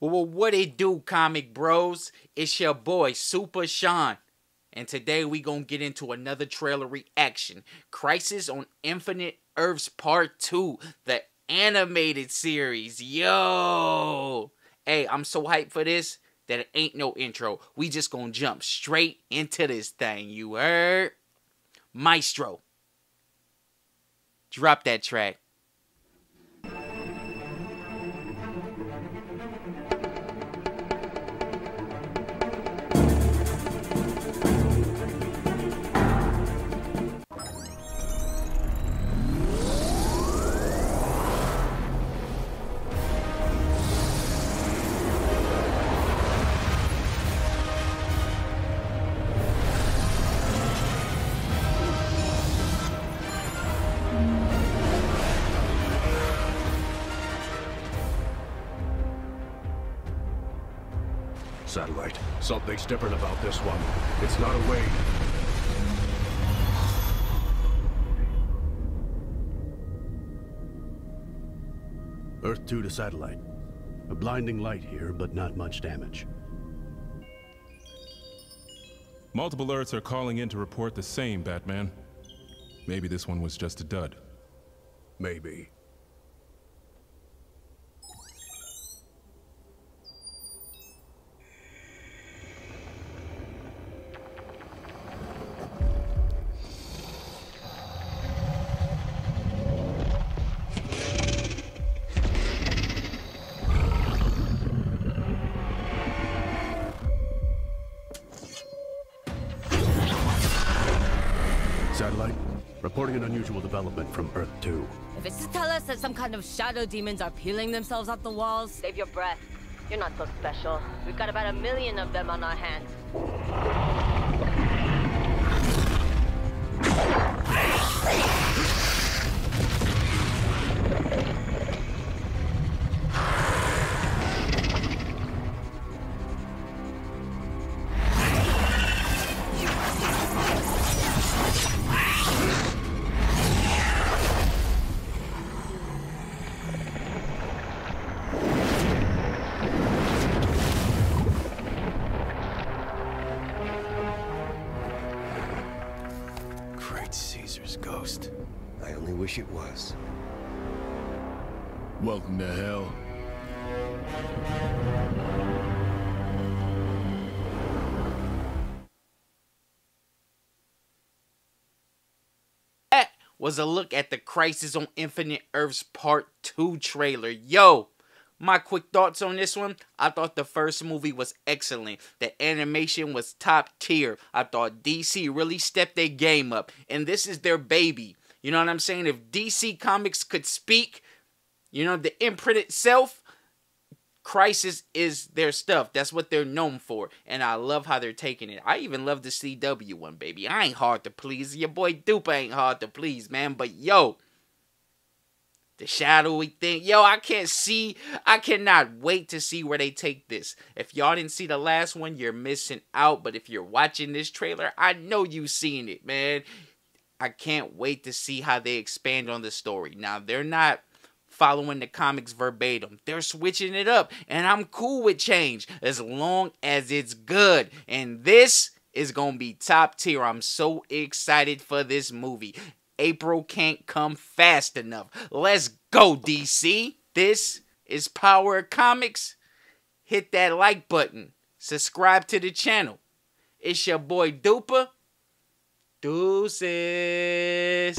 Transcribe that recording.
Well, what it do, comic bros? It's your boy, Supa Shaun. And today we gonna get into another trailer reaction. Crisis on Infinite Earths Part 2, the animated series. Yo! Hey, I'm so hyped for this that it ain't no intro. We just gonna jump straight into this thing, you heard? Maestro. Drop that track. Satellite, something's different about this one. It's not a wave. Earth 2 to satellite. A blinding light here, but not much damage. Multiple Earths are calling in to report the same, Batman. Maybe this one was just a dud. Maybe. Reporting an unusual development from Earth 2. If it's to tell us that some kind of shadow demons are peeling themselves off the walls, Save your breath. You're not so special. We've got about a million of them on our hands. Caesar's ghost. I only wish it was. Welcome to hell. That was a look at the Crisis on Infinite Earths Part 2 trailer. Yo, my quick thoughts on this one. I thought the first movie was excellent. The animation was top tier. I thought DC really stepped their game up. And this is their baby. You know what I'm saying? If DC Comics could speak, you know, the imprint itself, Crisis is their stuff. That's what they're known for. And I love how they're taking it. I even love the CW one, baby. I ain't hard to please. Your boy Dupe ain't hard to please, man. But yo, the shadowy thing. Yo, I can't see. I cannot wait to see where they take this. If y'all didn't see the last one, you're missing out. But if you're watching this trailer, I know you've seen it, man. I can't wait to see how they expand on the story. Now, they're not following the comics verbatim. They're switching it up, and I'm cool with change as long as it's good. And this is going to be top tier. I'm so excited for this movie. April can't come fast enough. Let's go, DC. This is Power Comics. Hit that like button. Subscribe to the channel. It's your boy Duper. Deuces.